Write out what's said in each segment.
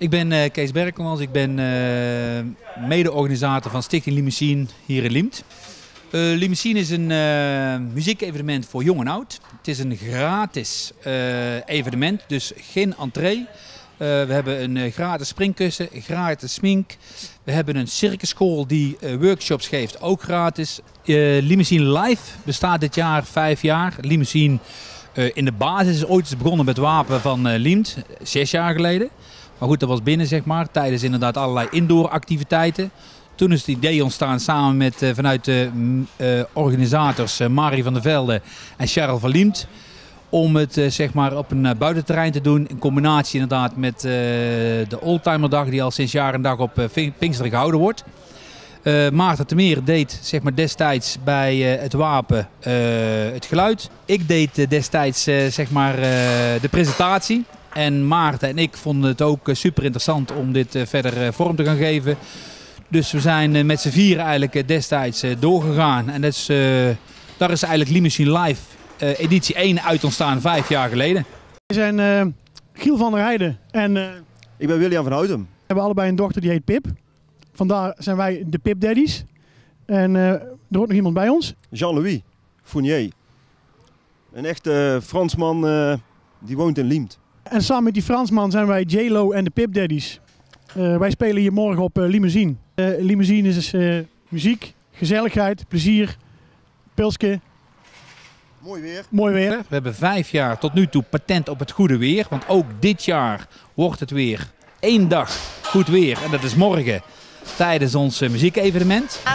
Ik ben uh, Kees Berkelmans, ik ben uh, mede-organisator van Stichting Limousine hier in Liemt. Uh, Limousine is een muziekevenement voor jong en oud. Het is een gratis evenement, dus geen entree. we hebben een gratis springkussen, gratis smink. We hebben een circusschool die workshops geeft, ook gratis. Limousine Live bestaat dit jaar vijf jaar. Limousine in de basis is ooit begonnen met wapen van Liemt, zes jaar geleden. Maar goed, dat was binnen zeg maar, tijdens inderdaad allerlei indoor activiteiten. Toen is het idee ontstaan samen met uh, vanuit de uh, organisators uh, Marie van der Velde en Charles van Liemt. Om het zeg maar op een buitenterrein te doen in combinatie inderdaad met de Oldtimerdag die al sinds jaar en dag op Pinkster gehouden wordt. Maarten Temeer deed zeg maar, destijds bij het wapen het geluid. Ik deed destijds zeg maar, de presentatie. En Maarten en ik vonden het ook eh, super interessant om dit eh, verder eh, vorm te gaan geven. Dus we zijn met z'n vieren eigenlijk destijds doorgegaan. En dat is, daar is eigenlijk Limousine Live editie 1 uit ontstaan vijf jaar geleden. We zijn Giel van der Heijden en... ik ben William van Houten. We hebben allebei een dochter die heet Pip. Vandaar zijn wij de Pip Daddies. En er hoort nog iemand bij ons. Jean-Louis Fournier. Een echte Fransman die woont in Liemt. En samen met die Fransman zijn wij J-Lo en de Pip Daddies. Uh, wij spelen hier morgen op uh, Limousine. Uh, limousine is dus muziek, gezelligheid, plezier, pilske. Mooi weer. Mooi weer. We hebben vijf jaar tot nu toe patent op het goede weer. Want ook dit jaar wordt het weer één dag goed weer. En dat is morgen tijdens ons muziekevenement. Ah,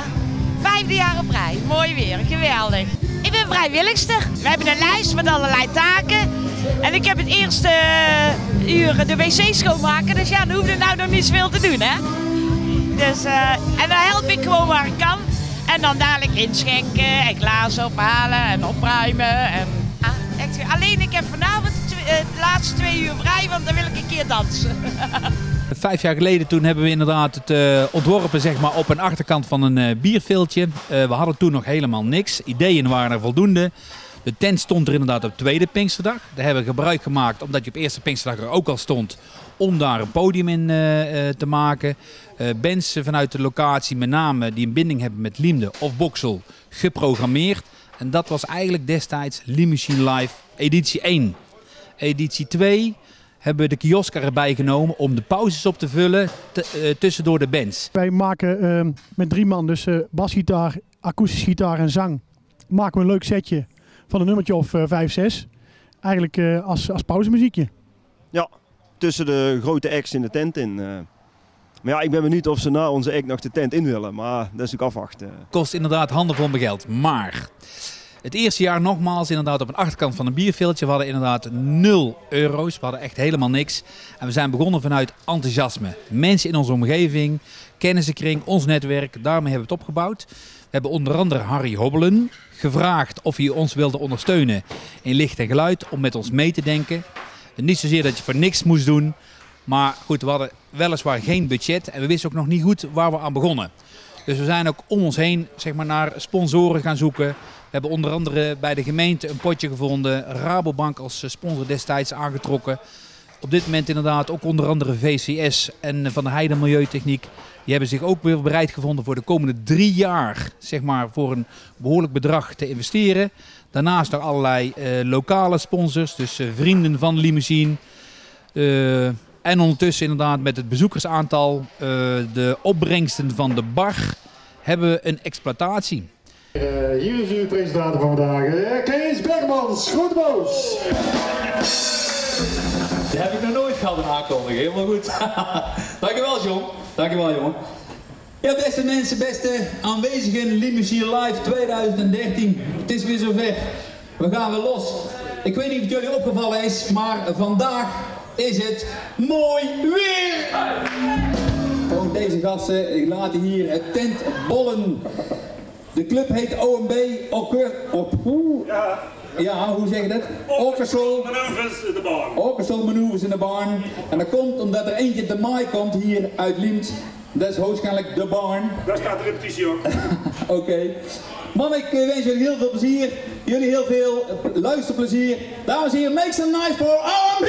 vijfde jaar op rij. Mooi weer. Geweldig. Ik ben vrijwilligster. We hebben een lijst met allerlei taken. En ik heb het eerste uh, uur de wc schoonmaken. Dus ja, dan hoef je nou nog niet zoveel te doen, hè. Dus, uh, en dan help ik gewoon waar ik kan. En dan dadelijk inschenken en glazen ophalen en opruimen. En, ah, alleen ik heb vanavond eh, de laatste twee uur vrij, want dan wil ik een keer dansen. Vijf jaar geleden toen hebben we inderdaad het uh, ontworpen zeg maar, op een achterkant van een uh, bierveeltje. we hadden toen nog helemaal niks. Ideeën waren er voldoende. De tent stond er inderdaad op tweede Pinksterdag. Daar hebben we gebruik gemaakt, omdat je op eerste Pinksterdag er ook al stond, om daar een podium in te maken. Bands vanuit de locatie, met name die een binding hebben met Liemde of Boksel, geprogrammeerd. En dat was eigenlijk destijds Limousine Live editie 1. Editie 2 hebben we de kiosk erbij genomen om de pauzes op te vullen tussendoor de bands. Wij maken ehm, met drie man, dus basgitaar, akoestische gitaar en zang, maken we een leuk setje van een nummertje of 5, 6. Eigenlijk uh, als, als pauzemuziekje. Ja, tussen de grote acts in de tent in. Uh. Maar ja, ik ben benieuwd of ze na onze act nog de tent in willen. Maar dat is ook afwachten. Kost inderdaad handenvol mijn geld. Maar het eerste jaar nogmaals inderdaad op een achterkant van een bierveeltje. We hadden inderdaad 0 euro's. We hadden echt helemaal niks. En we zijn begonnen vanuit enthousiasme. Mensen in onze omgeving, kennissenkring, ons netwerk. Daarmee hebben we het opgebouwd. We hebben onder andere Harry Hobbelen gevraagd of hij ons wilde ondersteunen in licht en geluid. Om met ons mee te denken. Niet zozeer dat je voor niks moest doen. Maar goed, we hadden weliswaar geen budget. En we wisten ook nog niet goed waar we aan begonnen. Dus we zijn ook om ons heen zeg maar, naar sponsoren gaan zoeken. Hebben onder andere bij de gemeente een potje gevonden. Rabobank als sponsor destijds aangetrokken. Op dit moment inderdaad ook onder andere VCS en Van de Heide Milieutechniek. Die hebben zich ook weer bereid gevonden voor de komende drie jaar zeg maar, voor een behoorlijk bedrag te investeren. Daarnaast nog allerlei uh, lokale sponsors, dus uh, vrienden van Limousine. En ondertussen inderdaad met het bezoekersaantal, de opbrengsten van de bar, hebben we een exploitatie. Hier is uw presentator van vandaag, Kees Bergmans, Grootboos. Dat heb ik nog nooit gehad, een aankondiging. Helemaal goed. Dankjewel, John. Dankjewel, jongen. Ja, beste mensen, beste aanwezigen, Limousine Live 2013. Het is weer zover. We gaan weer los. Ik weet niet of het jullie opgevallen is, maar vandaag is het mooi weer. Gewoon deze gasten laten hier het tent bollen. De club heet OMB Occur... Op, ja. Ja, hoe zeg je dat? Orchestral Maneuvers in de barn. Orchestral Maneuvers in de barn. En dat komt omdat er eentje de maai komt hier uit Liemt. Dat is hoogstwaarschijnlijk de barn. Daar staat de repetitie ook. Oké. Okay. Man, ik wens jullie heel veel plezier. Jullie heel veel luisterplezier. Dames en heren, make some nice for R&B!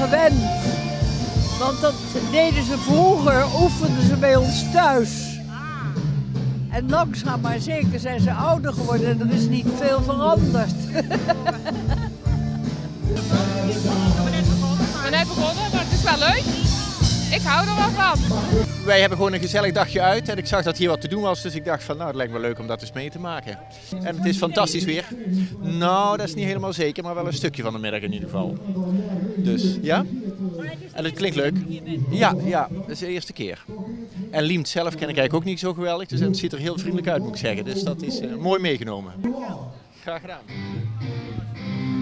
Gewend. Want dat deden ze vroeger, oefenden ze bij ons thuis. En langzaam maar zeker zijn ze ouder geworden en er is niet veel veranderd. Ben net begonnen, maar het is wel leuk. Ik hou er wel van. Wij hebben gewoon een gezellig dagje uit en ik zag dat hier wat te doen was, dus ik dacht van nou, het lijkt me leuk om dat eens mee te maken. En het is fantastisch weer. Nou, dat is niet helemaal zeker, maar wel een stukje van de middag in ieder geval. Dus ja. En het klinkt leuk. Ja, ja, dat is de eerste keer. En Liemt zelf ken ik eigenlijk ook niet zo geweldig, dus het ziet er heel vriendelijk uit moet ik zeggen. Dus dat is eh, mooi meegenomen. Graag gedaan.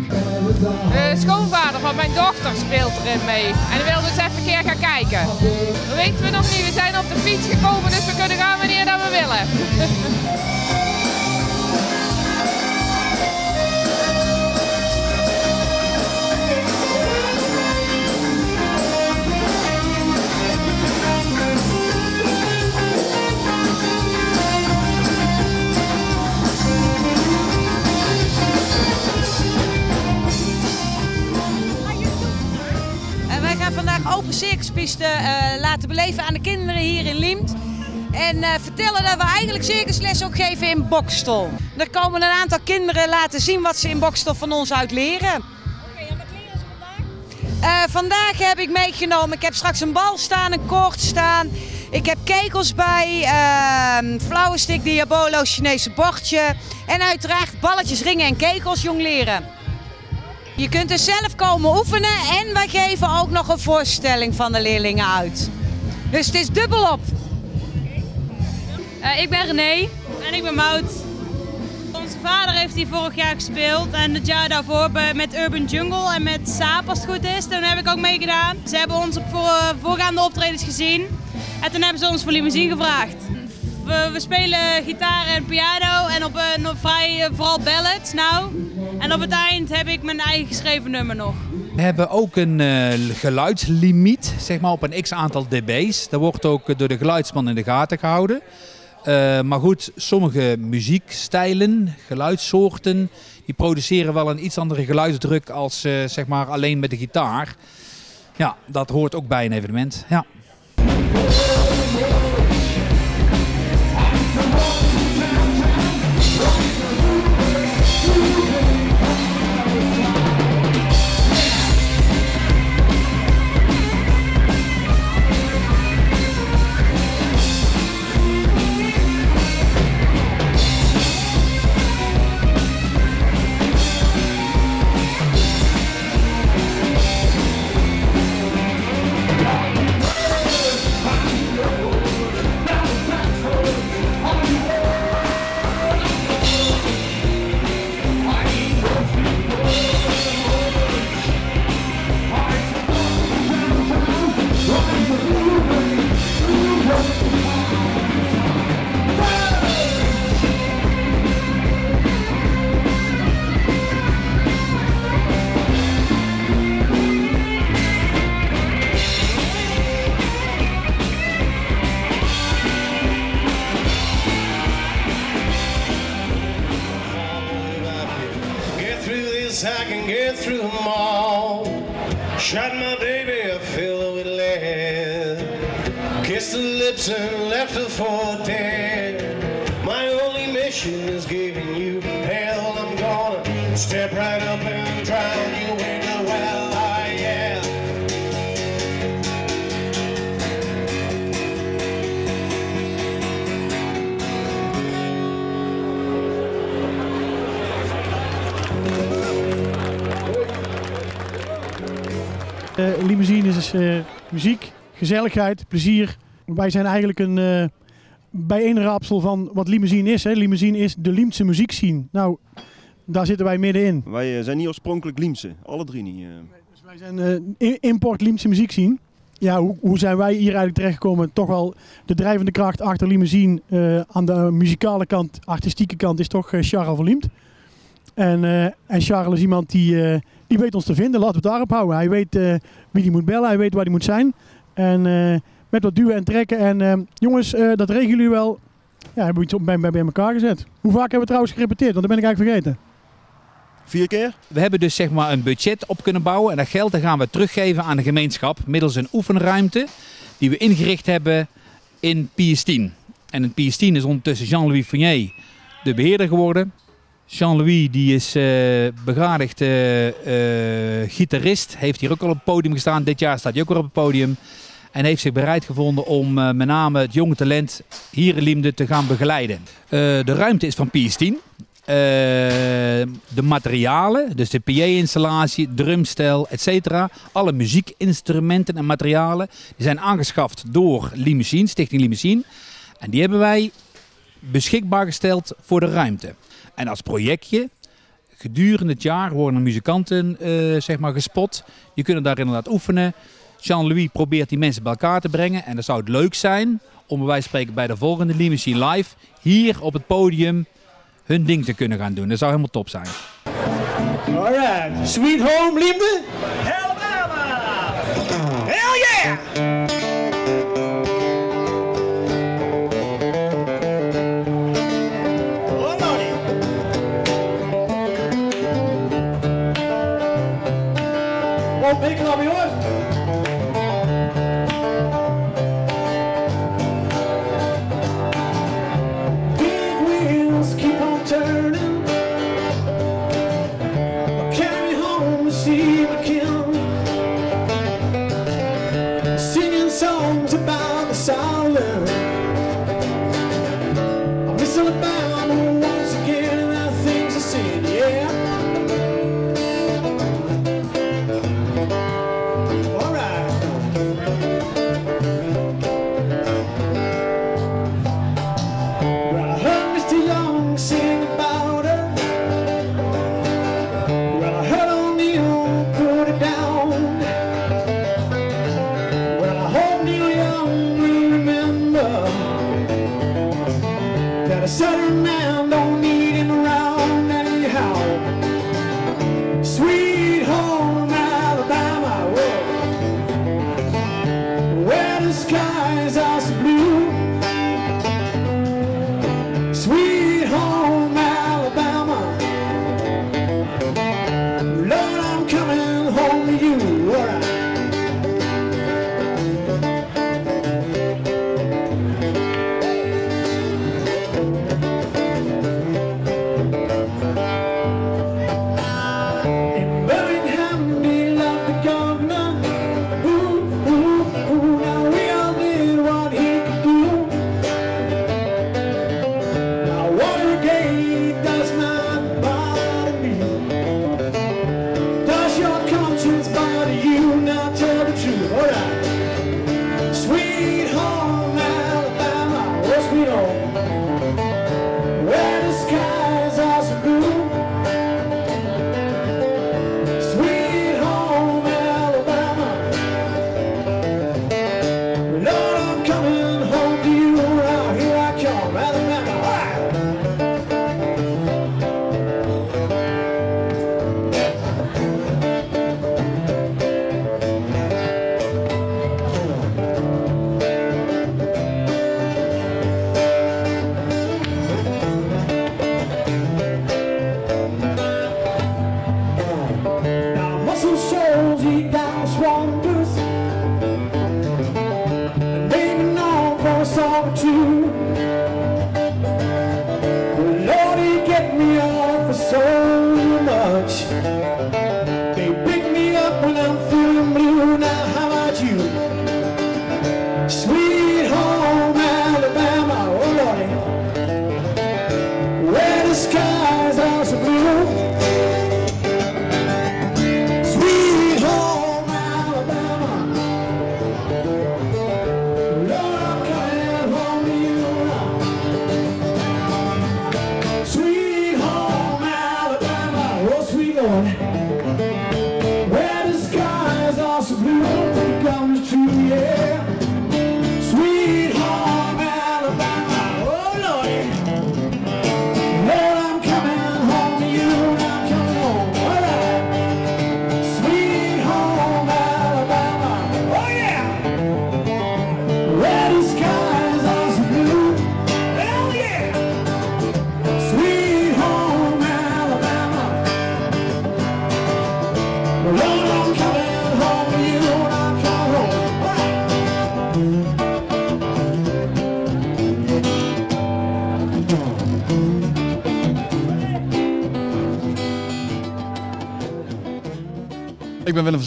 De schoonvader van mijn dochter speelt erin mee. En wilden dus even een keer gaan kijken. Dat weten we nog niet. We zijn op de fiets gekomen, dus we kunnen gaan wanneer dat we willen. circuspiste eh, laten beleven aan de kinderen hier in Liemt. En eh, vertellen dat we eigenlijk circusles ook geven in Bokstel. Er komen een aantal kinderen laten zien wat ze in Bokstel van ons uit leren. Eh, vandaag heb ik meegenomen, ik heb straks een bal staan, een koord staan. Ik heb kegels bij, uh, flauwe stick, diabolo, Chinese bordje. En uiteraard balletjes, ringen en kegels jong leren. Je kunt dus zelf komen oefenen en wij geven ook nog een voorstelling van de leerlingen uit. Dus het is dubbelop. Uh, ik ben René. En ik ben Mout. Onze vader heeft hier vorig jaar gespeeld en het jaar daarvoor met Urban Jungle en met Saap als het goed is. Toen heb ik ook meegedaan. Ze hebben ons op voor, voorgaande optredens gezien en toen hebben ze ons voor limousine gevraagd. We, we spelen gitaar en piano en op een vrij vooral ballads nou. En op het eind heb ik mijn eigen geschreven nummer nog. We hebben ook een uh, geluidslimiet, zeg maar op een x aantal dB's. Dat wordt ook door de geluidsman in de gaten gehouden. Uh, maar goed, sommige muziekstijlen, geluidssoorten, die produceren wel een iets andere geluidsdruk als zeg maar alleen met de gitaar. Ja, dat hoort ook bij een evenement. Ja. I can get through them all. Shot my baby, I fill with lead. Kissed her lips and left her for dead. My only mission is giving you hell. I'm gonna step right up and drown you in the well, I am. Uh, limousine is uh, muziek, gezelligheid, plezier. Wij zijn eigenlijk een uh, bijeenraapsel van wat limousine is. Hè. Limousine is de Liemse muziekscene. Nou, daar zitten wij middenin. Wij zijn niet oorspronkelijk Liemse, alle drie niet. Dus wij zijn import Liemse muziekscene. Ja, hoe, hoe, zijn wij hier eigenlijk terechtgekomen? Toch wel de drijvende kracht achter limousine aan de muzikale kant, artistieke kant, is toch Charles van Liemt. En, en Charles is iemand die die weet ons te vinden. Laten we het daarop houden. Hij weet eh, wie die moet bellen. Hij weet waar hij moet zijn. En eh, met wat duwen en trekken. En eh, jongens, dat regelen jullie wel. Ja, hebben we iets bij, bij, bij, elkaar gezet. Hoe vaak hebben we trouwens gerepeteerd? Want dat ben ik eigenlijk vergeten. Vier keer? We hebben dus zeg maar een budget op kunnen bouwen. En dat geld gaan we teruggeven aan de gemeenschap. Middels een oefenruimte die we ingericht hebben in Piestien. En in Piestien is ondertussen Jean-Louis Fournier de beheerder geworden. Jean-Louis die is eh, uh, begradigd eh, gitarist. Heeft hier ook al op het podium gestaan. Dit jaar staat hij ook weer op het podium. En heeft zich bereid gevonden om eh, met name het jonge talent hier in Liemde te gaan begeleiden. de ruimte is van PS10. de materialen, dus de PA-installatie, drumstel, etc. Alle muziekinstrumenten en materialen die zijn aangeschaft door Limousine, Stichting Limousine. En die hebben wij beschikbaar gesteld voor de ruimte. En als projectje, gedurende het jaar worden er muzikanten uh, zeg maar gespot. Die kunnen daar inderdaad oefenen. Jean-Louis probeert die mensen bij elkaar te brengen. En dan zou het leuk zijn om bij wijze van spreken bij de volgende Limousine Live hier op het podium hun ding te kunnen gaan doen. Dat zou helemaal top zijn. Alright, sweet home, liefde. Alabama! Hell yeah!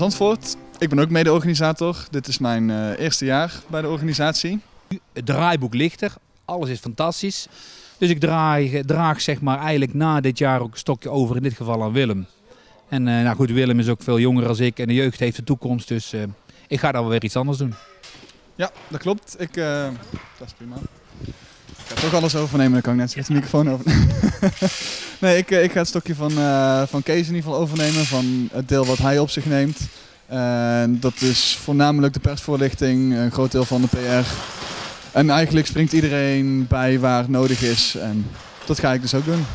Zandvoort. Ik ben ook mede-organisator. Dit is mijn uh, eerste jaar bij de organisatie. Het draaiboek ligt er. Alles is fantastisch. Dus ik draag, draag zeg maar eigenlijk na dit jaar ook een stokje over, in dit geval aan Willem. En uh, nou goed, Willem is ook veel jonger dan ik en de jeugd heeft de toekomst. Dus uh, ik ga dan wel weer iets anders doen. Ja, dat klopt. Ik, dat is prima. Ik ga toch alles overnemen, dan kan ik net zo de microfoon overnemen. nee, ik, ik ga het stokje van, van Kees in ieder geval overnemen, van het deel wat hij op zich neemt. En dat is voornamelijk de persvoorlichting, een groot deel van de PR. En eigenlijk springt iedereen bij waar het nodig is. En dat ga ik dus ook doen.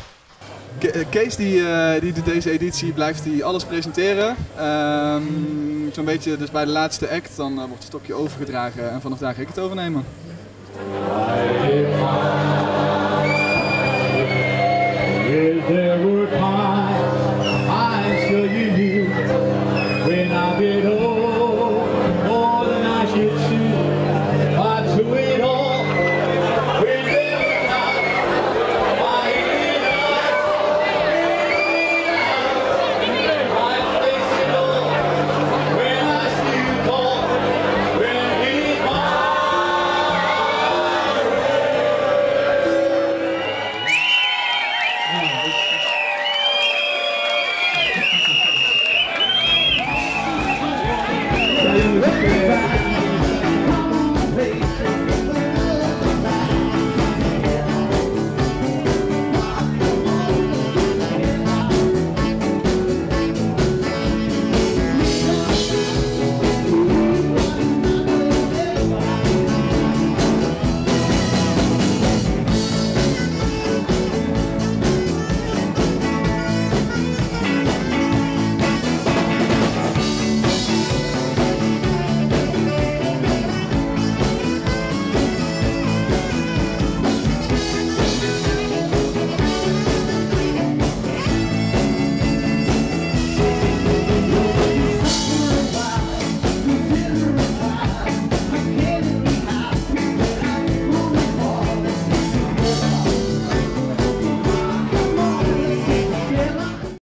Kees die, die doet deze editie, blijft hij alles presenteren. Um, Zo'n beetje dus bij de laatste act, dan wordt het stokje overgedragen en vanaf daar ga ik het overnemen. Is there a time.